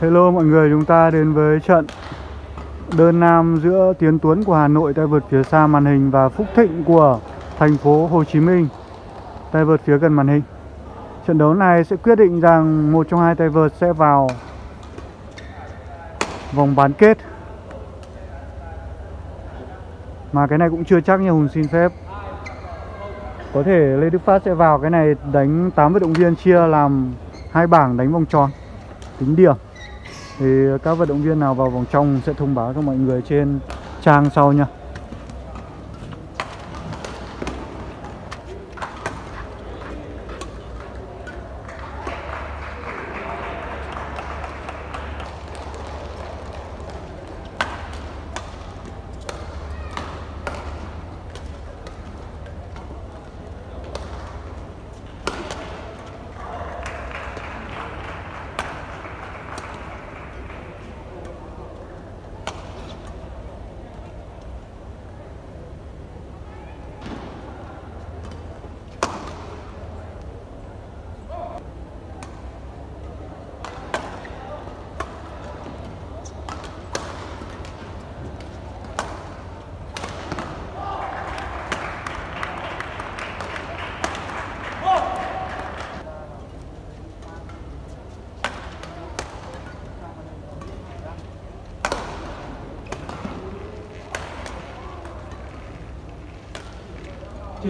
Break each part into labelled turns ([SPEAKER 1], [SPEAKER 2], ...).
[SPEAKER 1] Hello mọi người, chúng ta đến với trận đơn nam giữa Tiến Tuấn của Hà Nội tay vợt phía xa màn hình và Phúc Thịnh của thành phố Hồ Chí Minh tay vợt phía gần màn hình. Trận đấu này sẽ quyết định rằng một trong hai tay vợt sẽ vào vòng bán kết. Mà cái này cũng chưa chắc nha Hùng xin phép. Có thể Lê Đức Phát sẽ vào cái này đánh 8 vận động viên chia làm hai bảng đánh vòng tròn tính điểm thì các vận động viên nào vào vòng trong sẽ thông báo cho mọi người trên trang sau nha.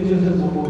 [SPEAKER 2] Trên sân số 4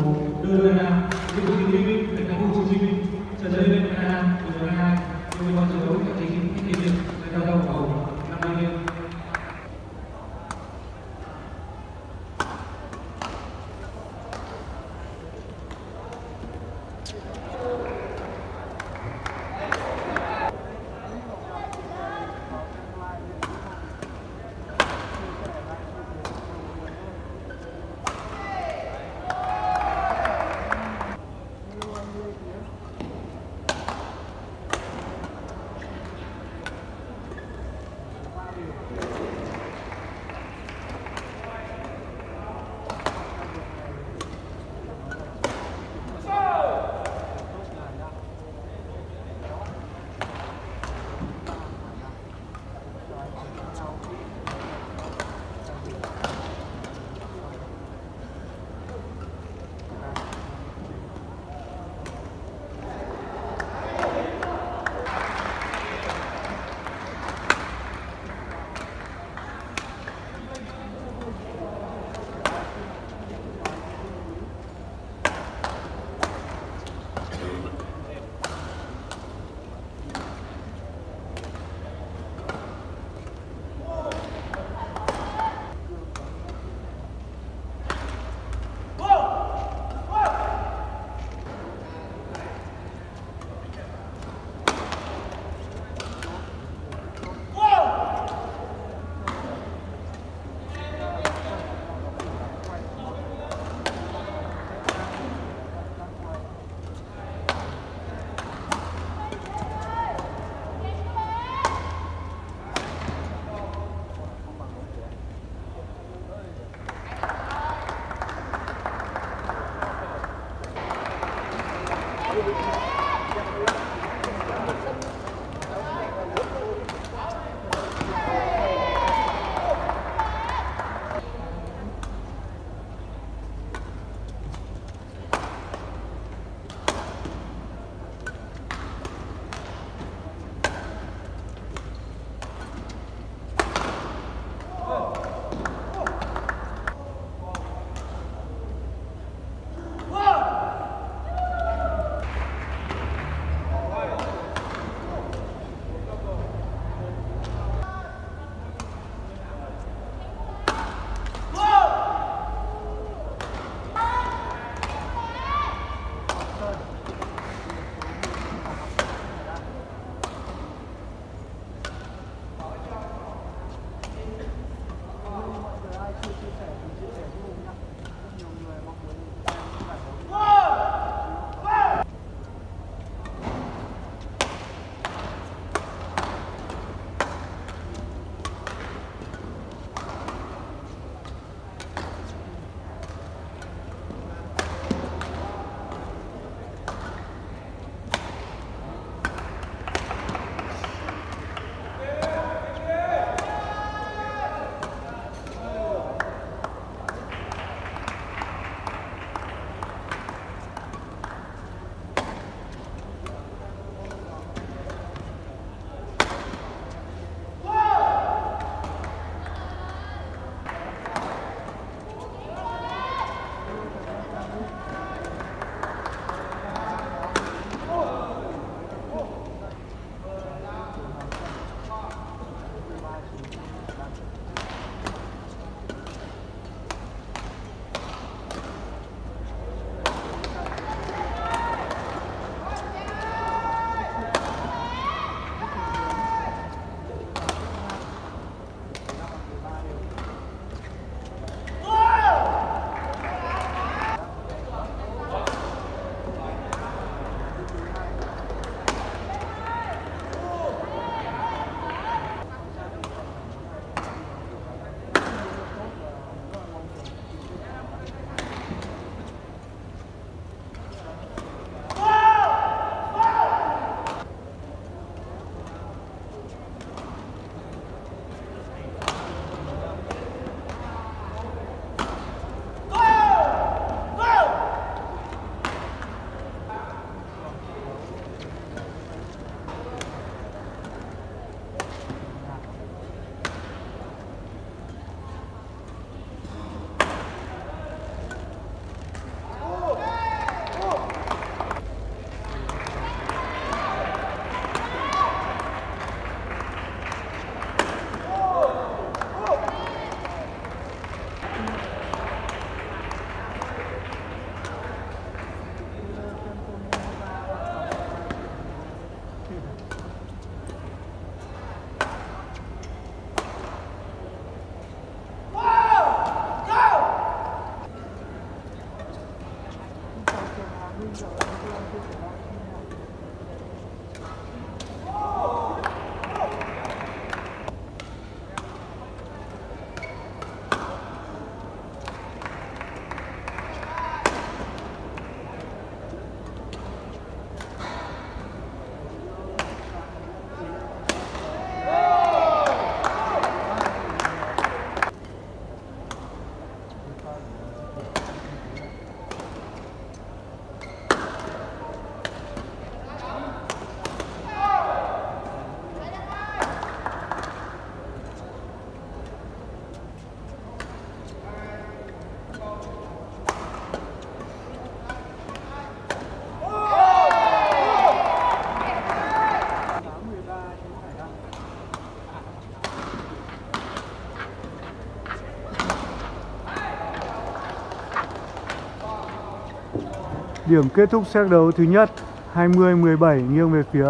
[SPEAKER 1] Điểm kết thúc set đấu thứ nhất 20-17 nghiêng về phía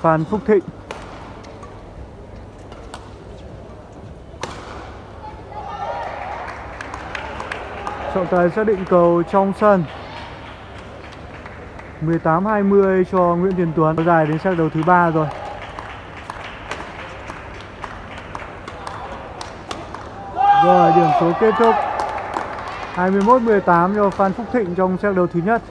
[SPEAKER 1] Phan Phúc Thịnh. Trọng tài xác định cầu trong sân. 18-20 cho Nguyễn Tiến Tuấn. Dài đến set đấu thứ ba rồi. Rồi, điểm số kết thúc. 21-18 cho Phan Phúc Thịnh trong set đấu thứ nhất.